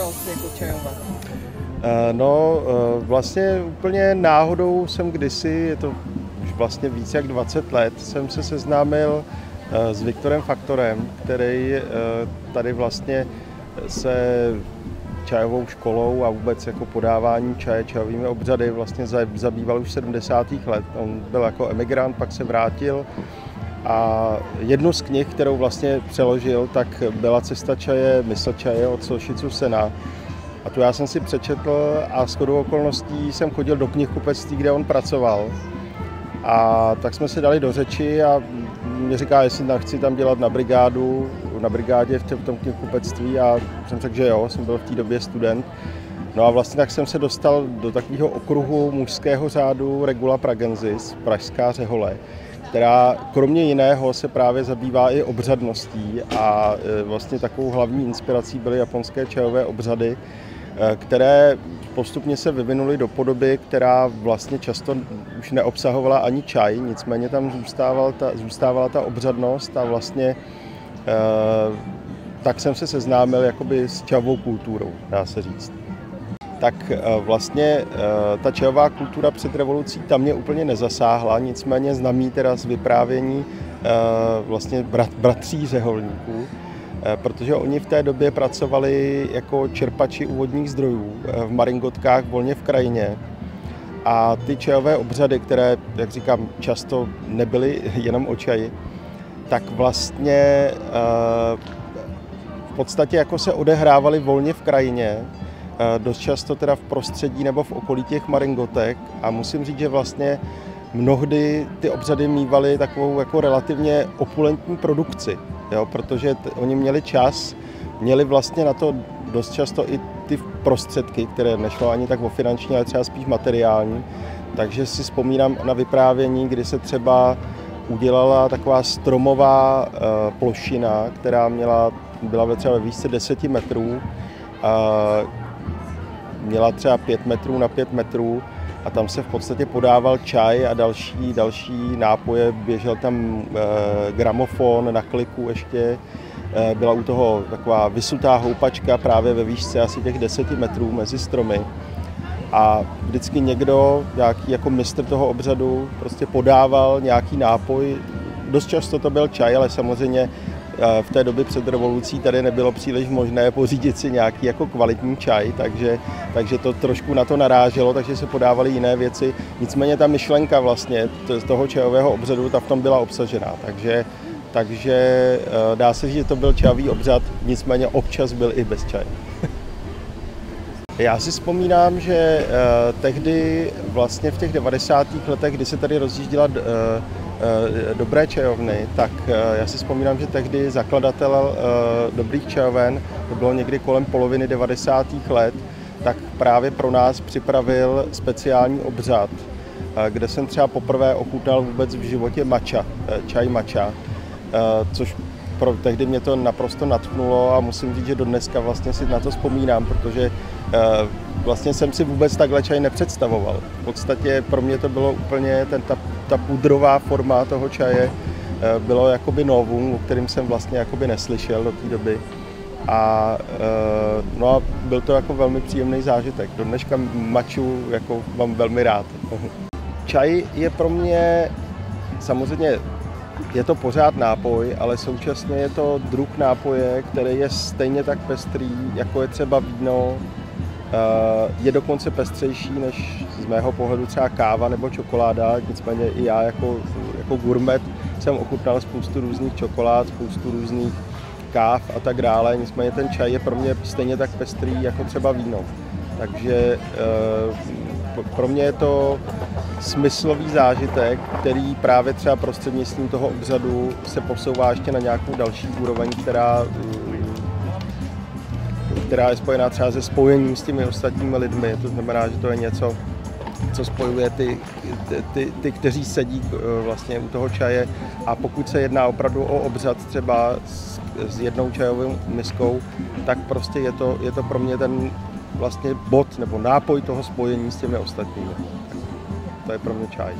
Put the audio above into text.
začal jako čajovat? No, vlastně úplně náhodou jsem kdysi, je to už vlastně více jak 20 let, jsem se seznámil s Viktorem Faktorem, který tady vlastně se čajovou školou a vůbec jako podávání čaje, čajovými obřady vlastně zabýval už v 70. let. On byl jako emigrant, pak se vrátil a jednu z knih, kterou vlastně přeložil, tak byla Cesta čaje, Mysl čaje od Solšicu Sena. A tu já jsem si přečetl a s chodou okolností jsem chodil do knihkupectví, kde on pracoval. A tak jsme se dali do řeči a mě říká, jestli chci tam dělat na brigádu, na brigádě v tom knihkupectví a jsem řekl, že jo, jsem byl v té době student. No a vlastně tak jsem se dostal do takového okruhu mužského řádu Regula Pragensis, Pražská řehole, která kromě jiného se právě zabývá i obřadností a e, vlastně takovou hlavní inspirací byly japonské čajové obřady, e, které postupně se vyvinuly do podoby, která vlastně často už neobsahovala ani čaj, nicméně tam zůstávala ta, zůstávala ta obřadnost a vlastně eh, tak jsem se seznámil jakoby s čajovou kulturou, dá se říct. Tak eh, vlastně eh, ta čajová kultura před revolucí tam mě úplně nezasáhla, nicméně znamí teda z vyprávění vlastně brat, bratří řeholníků, Eh, protože oni v té době pracovali jako čerpači úvodních zdrojů eh, v maringotkách volně v krajině. A ty čajové obřady, které, jak říkám, často nebyly jenom o čaji, tak vlastně eh, v podstatě jako se odehrávaly volně v krajině, dost často teda v prostředí nebo v okolí těch maringotek a musím říct, že vlastně mnohdy ty obřady mývaly takovou jako relativně opulentní produkci jo, protože t- oni měli čas, měli vlastně na to dost často i ty prostředky, které nešlo ani tak o finanční, ale třeba spíš materiální. Takže si vzpomínám na vyprávění, kdy se třeba udělala taková stromová uh, plošina, která měla, byla třeba ve výšce 10 metrů, uh, měla třeba 5 metrů na 5 metrů a tam se v podstatě podával čaj a další, další nápoje, běžel tam e, gramofon na kliku ještě, e, byla u toho taková vysutá houpačka právě ve výšce asi těch 10 metrů mezi stromy. A vždycky někdo, nějaký jako mistr toho obřadu, prostě podával nějaký nápoj, dost často to byl čaj, ale samozřejmě v té době před revolucí tady nebylo příliš možné pořídit si nějaký jako kvalitní čaj, takže, takže to trošku na to naráželo, takže se podávaly jiné věci. Nicméně ta myšlenka vlastně z toho čajového obřadu, ta v tom byla obsažená, takže, takže eh, dá se říct, že to byl čajový obřad, nicméně občas byl i bez čaje. Já si vzpomínám, že uh, tehdy vlastně v těch 90. letech, kdy se tady rozjížděla uh, dobré čajovny, tak uh, já si vzpomínám, že tehdy zakladatel uh, dobrých čajoven, to bylo někdy kolem poloviny 90. let, tak právě pro nás připravil speciální obřad, kde jsem třeba poprvé ochutnal vůbec v životě mača, čaj mača, což pro, tehdy mě to naprosto natchnulo a musím říct, že do dneska vlastně si na to vzpomínám, protože vlastně jsem si vůbec takhle čaj nepředstavoval. V podstatě pro mě to bylo úplně, ten, ta, ta pudrová forma toho čaje uh, bylo jakoby novum, o kterým jsem vlastně jakoby neslyšel do té doby. A, uh, no a byl to jako velmi příjemný zážitek. Do dneška maču jako mám velmi rád. Čaj je pro mě samozřejmě je to pořád nápoj, ale současně je to druh nápoje, který je stejně tak pestrý, jako je třeba víno. Eh, je dokonce pestřejší než z mého pohledu třeba káva nebo čokoláda, nicméně i já jako, jako gourmet jsem ochutnal spoustu různých čokolád, spoustu různých káv a tak dále, nicméně ten čaj je pro mě stejně tak pestrý jako třeba víno. Takže eh, pro mě je to smyslový zážitek, který právě třeba prostřednictvím toho obřadu se posouvá ještě na nějakou další úroveň, která, která je spojená třeba se spojením s těmi ostatními lidmi. To znamená, že to je něco, co spojuje ty, ty, ty, ty kteří sedí eh, vlastně u toho čaje a pokud se jedná opravdu o obřad třeba s, s jednou čajovou miskou, tak prostě je to, je to pro mě ten vlastně bod nebo nápoj toho spojení s těmi ostatními to je pro mě čaj.